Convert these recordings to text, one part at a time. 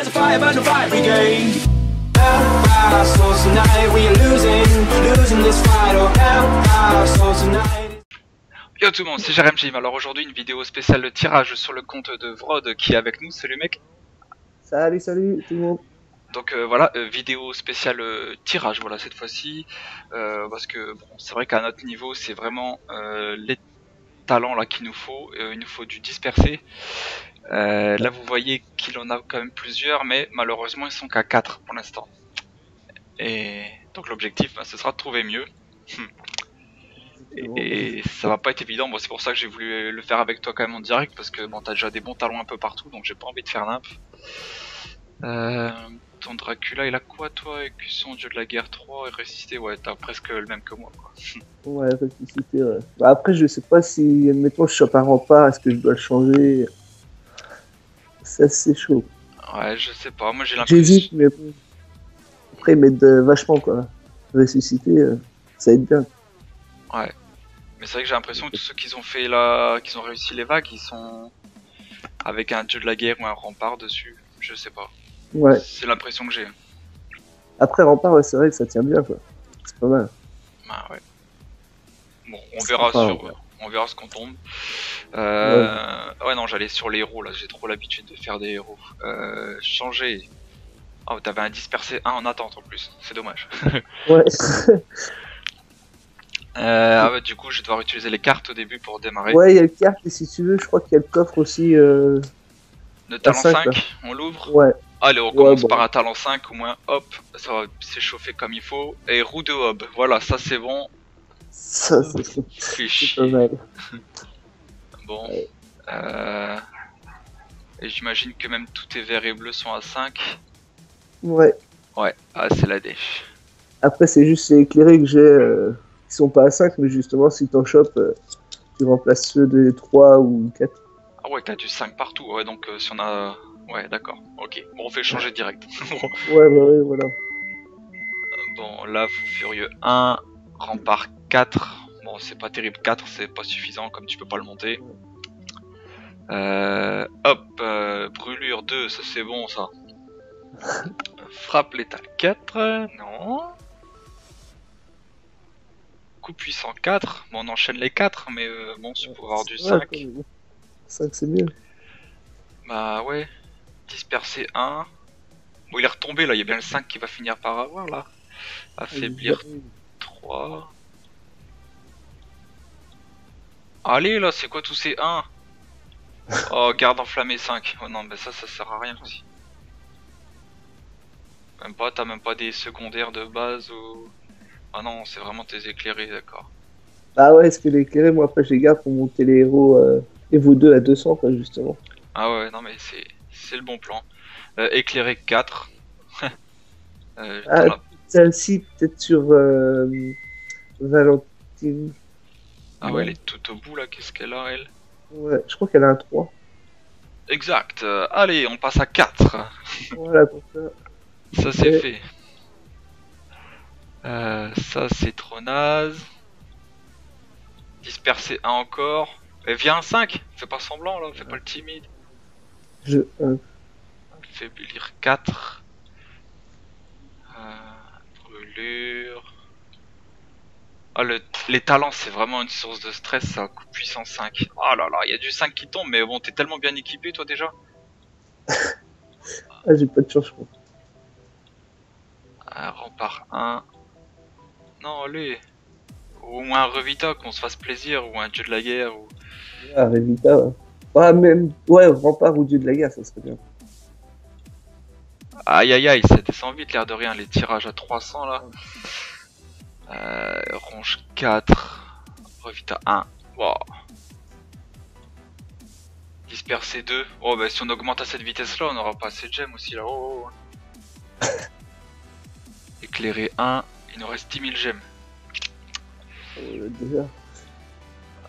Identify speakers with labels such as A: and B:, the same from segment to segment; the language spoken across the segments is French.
A: There's a fire, but no fire brigade. Our souls tonight, we are losing, losing this fight. Oh, our souls tonight.
B: Yo tout le monde, c'est Jerem Jim. Alors aujourd'hui une vidéo spéciale de tirage sur le compte de Vrod qui est avec nous. Salut mec.
C: Salut, salut tout le monde.
B: Donc euh, voilà, euh, vidéo spéciale euh, tirage, voilà cette fois-ci, euh, parce que bon, c'est vrai qu'à notre niveau, c'est vraiment euh, les talents là qu'il nous faut. Euh, il nous faut du dispersé. Euh, là, vous voyez qu'il en a quand même plusieurs, mais malheureusement, ils sont qu'à 4 pour l'instant. Et donc l'objectif, bah, ce sera de trouver mieux. Et, ça va pas être évident. Bon, c'est pour ça que j'ai voulu le faire avec toi quand même en direct, parce que bon, t'as déjà des bons talents un peu partout, donc j'ai pas envie de faire nimp. Euh, ton Dracula, il a quoi toi Écusson, dieu de la guerre 3 et résisté Ouais, t'as presque le même que moi. Quoi.
C: Ouais, ressuscité, ouais. Bah, après, je sais pas si, admettons, je chope un rempart, est-ce que je dois le changer? Ça, c'est chaud.
B: Ouais, je sais pas. Moi, j'ai l'impression.
C: J'hésite, mais bon. Après, ils mettent euh, vachement, quoi. Ressuscité, euh, ça aide bien.
B: Ouais. Mais c'est vrai que j'ai l'impression que tous ceux qui ont fait là, qui ont réussi les vagues, ils sont avec un dieu de la guerre ou un rempart dessus. Je sais pas.
C: Ouais.
B: C'est l'impression que j'ai.
C: Après, rempart, ouais, c'est vrai que ça tient bien, quoi. C'est pas mal.
B: Bah ouais. Bon, on verra sur,
C: ouais.
B: on verra ce qu'on tombe. Euh... Ouais. non, j'allais sur les héros là. J'ai trop l'habitude de faire des héros. Euh... Changer. Oh, t'avais un dispersé 1 en attente en plus. C'est dommage.
C: Ouais.
B: Euh, ah ouais, du coup, je vais devoir utiliser les cartes au début pour démarrer.
C: ouais, il y a le carte, et si tu veux, je crois qu'il y a le coffre aussi. Euh...
B: Le talent
C: cinq,
B: 5,
C: là.
B: on l'ouvre.
C: Ouais.
B: Allez, on commence
C: bon.
B: par un talent 5 au moins. Hop, ça va s'échauffer comme il faut. Et roue de hob. Voilà, ça c'est bon.
C: Ça, c'est pas mal.
B: Bon.
C: Ouais.
B: Euh... Et j'imagine que même tous tes verts et bleus sont à 5.
C: Ouais.
B: Ouais, ah, c'est la dèche.
C: Après, c'est juste les éclairés que j'ai, euh, qui sont pas à 5, mais justement, si t'en chopes, euh, tu remplaces ceux de 3 ou 4.
B: Ah ouais, t'as du 5 partout. Ouais, donc euh, si on a. Ouais, d'accord. Ok. Bon, on fait changer direct.
C: Ouais, bah ouais, voilà.
B: bon, là, fou furieux 1. Rempart 4. Bon, c'est pas terrible. 4, c'est pas suffisant comme tu peux pas le monter. Euh, hop, euh, brûlure 2, ça c'est bon ça. Frappe létale 4, non. Coup puissant 4, bon on enchaîne les 4, mais euh, bon c'est pour avoir du 5.
C: 5, c'est mieux.
B: Bah ouais. Disperser 1. Bon il est retombé là, il y a bien le 5 qui va finir par avoir là. Affaiblir 3. Allez là, c'est quoi tous ces 1 Oh, garde enflammé 5. Oh non, mais ça, ça sert à rien aussi. Même pas, t'as même pas des secondaires de base ou. Ah non, c'est vraiment tes éclairés, d'accord.
C: Ah ouais, est-ce que l'éclairé, moi après, je les garde pour monter les héros euh, et vous deux à 200, quoi, justement.
B: Ah ouais, non mais c'est c'est le bon plan. Euh, éclairé 4. euh,
C: Ah, Celle-ci, peut-être sur euh, Valentine.
B: ah ouais, elle est tout au bout là, qu'est-ce qu'elle a elle?
C: Ouais, je crois qu'elle a un 3.
B: Exact. allez, on passe à 4.
C: Voilà, pour ça.
B: Ça c'est fait. Euh, ça c'est trop naze. Disperser 1 encore. Eh, viens un 5 Fais pas semblant là, fais pas le timide.
C: Je, euh,
B: Faiblir 4. Euh, brûlure. Ah, le- les talents, c'est vraiment une source de stress, ça. Coup puissant 5. Oh là là, il y a du 5 qui tombe, mais bon, t'es tellement bien équipé, toi déjà.
C: ah, j'ai pas de chance, je crois.
B: Un rempart 1. Non, allez. Ou au moins un Revita, qu'on se fasse plaisir, ou un dieu de la guerre, ou.
C: Ah, Revita, ouais. Ah, même, ouais, Rempart ou Dieu de la guerre, ça serait bien.
B: Aïe aïe aïe, ça descend vite, l'air de rien, les tirages à 300 là. Euh, ronge 4. Revita 1. Wow. Disperser 2. Oh bah si on augmente à cette vitesse là, on aura pas assez de gemmes aussi là. Oh, oh, oh. Éclairer 1. Il nous reste 10 000 gemmes.
C: Euh, déjà.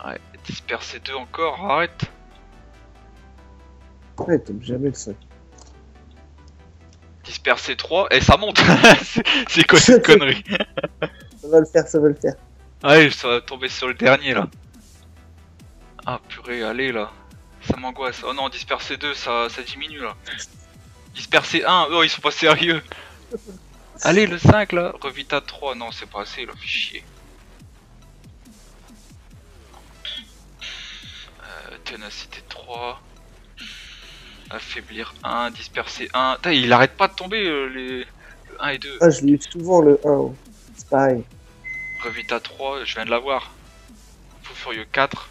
B: Ouais. Disperser 2 encore, arrête.
C: T'aimes jamais le 5.
B: Disperser 3. Et ça monte C'est- quoi cette connerie?
C: Ça va le faire, ça va le faire.
B: Ouais, ça va tomber sur le dernier là. Ah purée, allez là. Ça m'angoisse. Oh non, disperser 2, ça, ça diminue là. Disperser 1, oh ils sont pas sérieux. Allez le 5 là, Revita 3, non c'est pas assez, là fait chier. Euh, ténacité 3. Affaiblir 1, disperser 1. Putain, il arrête pas de tomber euh, les le 1 et 2.
C: Ah, je l'ai souvent le 1. C'est pareil.
B: Revita 3, je viens de l'avoir. Fou Furieux 4.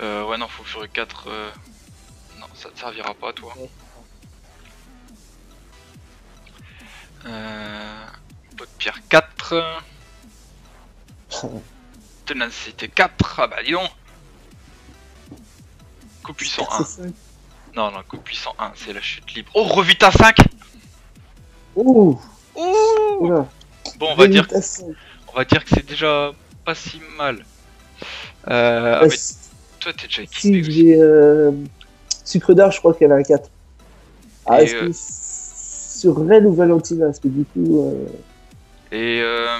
B: Euh, ouais, non, Fou Furieux 4. euh, Non, ça te servira pas, toi. Euh... Pot de pierre 4. Ténacité 4. Ah bah, dis donc. Coup puissant 1.
C: C'est ça.
B: Non, non, coup puissant 1, c'est la chute libre. Oh, Revita 5
C: Ouh,
B: Ouh
C: oula.
B: Bon, on va dire, on va dire que c'est déjà pas si mal. Euh, ah,
C: Euh,
B: mais toi, t'es déjà équipé
C: Si j'ai euh, Sucre d'Or, je crois qu'elle a un 4. Ah, est-ce
B: euh,
C: que sur Ren ou Valentina? Parce que du coup, euh,
B: Et euh,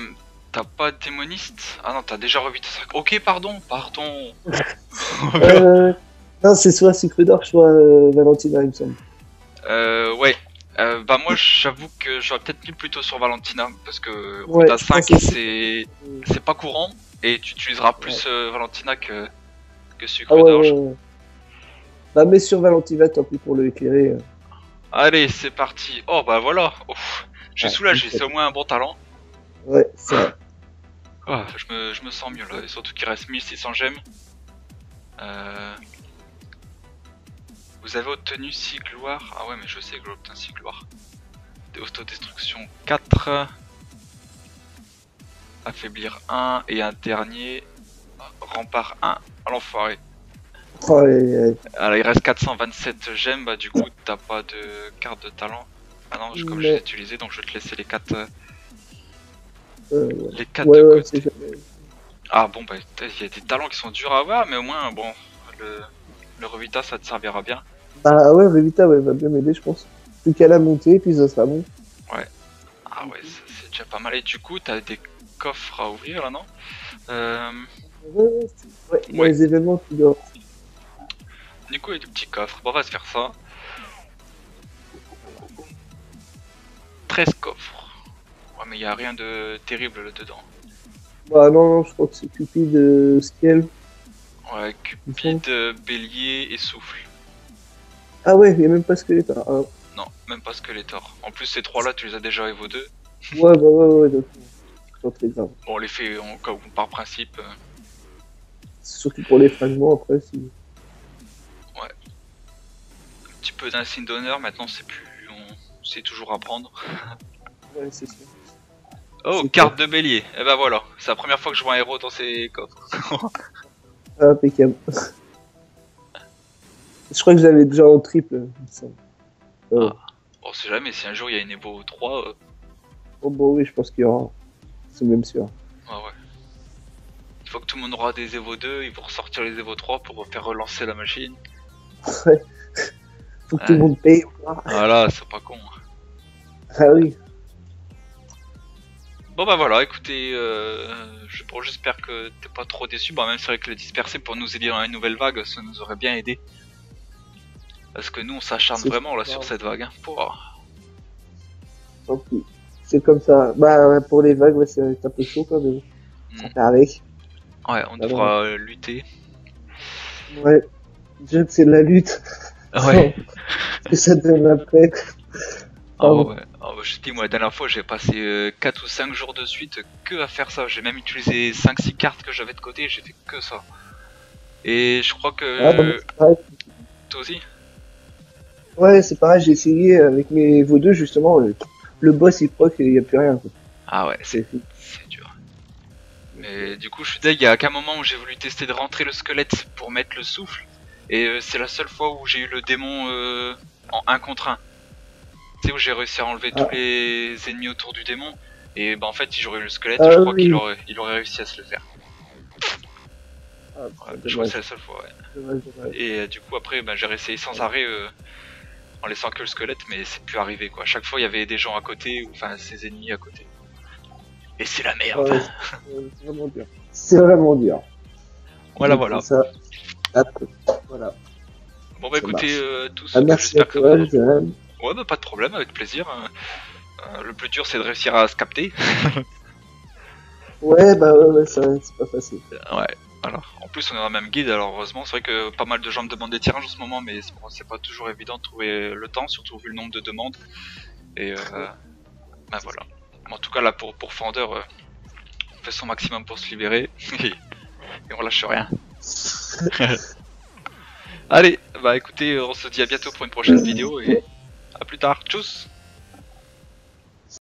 B: t'as pas démoniste? Ah non, t'as déjà Revita 5. Ok, pardon, pardon.
C: euh, non, c'est soit Sucre d'Or, soit euh, Valentina, il me semble.
B: Euh, ouais. Euh, bah moi j'avoue que j'aurais peut-être mis plutôt sur Valentina parce que
C: Ouais,
B: Revita
C: je pense
B: 5
C: aussi.
B: c'est c'est pas courant et tu utiliseras plus euh, Valentina que que sucre
C: Ah ouais,
B: d'orge.
C: Bah, mais sur Valentina, tant pis pour le éclairer.
B: Allez, c'est parti. Oh bah voilà. Suis
C: Ouais,
B: soulagé, c'est au moins un bon talent.
C: Ouais, c'est vrai.
B: Ah, je, me, je me sens mieux là, et surtout qu'il reste 1600 gemmes. Euh... Vous avez obtenu 6 gloires. Ah ouais, mais je sais que j'ai obtenu 6 gloires. Des autodestruction 4. Affaiblir 1 et un dernier. Rempart 1. À l'enfoiré.
C: Oh, et, euh,
B: Alors il reste 427 gemmes, bah du coup t'as pas de carte de talent. Ah non, je- comme
C: Non.
B: j'ai utilisé, donc je vais te laisser les 4
C: euh, ouais,
B: les quatre
C: ouais,
B: de
C: ouais,
B: côté.
C: c'est jamais-
B: Ah bon bah il y a des talents qui sont durs à avoir mais au moins bon le, le Revita ça te servira bien.
C: Bah ouais, Revita ouais, va bien m'aider, je pense. Plus qu'à la montée, puis ça sera bon.
B: Ah ouais c'est déjà pas mal et du coup t'as des coffres à ouvrir là non? Euh,
C: Ouais, ouais, c'est- ouais,
B: Ouais.
C: les événements, tu dois.
B: Du coup il y a des petits coffres, bon on va se faire ça. 13 coffres. Ouais mais il y a rien de terrible là-dedans.
C: Bah non, non, je crois que c'est Cupid, euh.
B: Ouais, Cupide, euh, Bélier et Souffle.
C: Ah ouais, il y a même pas Squelette. Ah, ouais,
B: Non, même pas Skeletor. En plus ces trois là tu les as déjà Evo 2.
C: bah ouais, ouais, donc. Très grave.
B: Bon on les fait comme par principe. euh,
C: C'est Surtout pour les fragments, après, si.
B: un petit peu d'insigne d'honneur, maintenant c'est plus. On sait toujours apprendre.
C: Ouais, c'est sûr.
B: Oh, carte de bélier. Et ben voilà, c'est la première fois que je vois un héros dans ces coffres.
C: Ah, impeccable. je crois que j'avais déjà en triple, il semble. Euh,
B: On sait jamais, si un jour il y a une Evo 3, euh,
C: Oh bah oui, je pense qu'il y aura. C'est même sûr.
B: ah ouais. Une fois que tout le monde aura des Evo 2, ils vont ressortir les Evo 3 pour faire relancer la machine.
C: Faut que tout le
B: Ouais.
C: monde paye. Ah
B: Voilà, c'est pas con.
C: Ah oui.
B: Bon bah voilà, écoutez, euh, je- j'espère que t'es pas trop déçu. Bon, même c'est vrai que le disperser pour nous aider dans une nouvelle vague, ça nous aurait bien aidé. Parce que nous on s'acharne vraiment là sur cette vague. Hein.
C: C'est comme ça. Bah, pour les vagues, ouais, c'est un peu chaud quand même.
B: Mm.
C: Avec.
B: Ouais, on
C: Ah
B: devra euh, lutter.
C: Ouais. Que c'est de la lutte.
B: Ouais.
C: que ça donne après.
B: Ah
C: Pardon.
B: ouais, bah, je te dis, moi la dernière fois j'ai passé 4 ou 5 jours de suite que à faire ça. J'ai même utilisé 5-6 cartes que j'avais de côté, j'ai fait que ça. Et je crois que
C: Ah, bah,
B: toi aussi
C: Ouais, c'est pareil, j'ai essayé avec mes vos deux justement. euh, Le boss il proc et il n'y a plus rien. Quoi.
B: Ah ouais, c'est dur. Mais du coup, je suis deg, il y a qu'un moment où j'ai voulu tester de rentrer le squelette pour mettre le souffle? Et euh, c'est la seule fois où j'ai eu le démon euh, en 1 contre 1. Tu sais, où j'ai réussi à enlever
C: Ah.
B: tous les ennemis autour du démon. Et bah en fait, si j'aurais eu le squelette,
C: Ah
B: je crois
C: oui.
B: qu'il aurait, il aurait réussi à se le faire.
C: Ah,
B: Ouais, je crois que c'est la seule fois, ouais.
C: dommage, dommage.
B: Et euh, du coup, après, bah, j'ai réessayé sans arrêt euh, en laissant que le squelette, mais c'est plus arrivé quoi. Chaque fois, il y avait des gens à côté, ou enfin, ses ennemis à côté. Et c'est la merde.
C: Ouais, c'est vraiment dur. C'est vraiment dur.
B: Voilà,
C: Donc,
B: voilà.
C: Ça. Voilà.
B: Bon bah
C: Ça
B: écoutez euh, tous,
C: Ah, merci à
B: que
C: toi, Johan.
B: Ouais bah pas de problème, avec plaisir. hein. Euh, le plus dur c'est de réussir à se capter.
C: Ouais, bah ouais, ouais, c'est pas facile.
B: Ouais, alors en plus on est dans le même guide, alors heureusement, c'est vrai que pas mal de gens me demandent des tirages en ce moment, mais c'est bon, c'est pas toujours évident de trouver le temps, surtout vu le nombre de demandes. Et euh, bah voilà. En tout cas là pour, pour Fender, euh, on fait son maximum pour se libérer et, et on lâche rien. Allez, bah écoutez, on se dit à bientôt pour une prochaine vidéo et à plus tard. Tchuss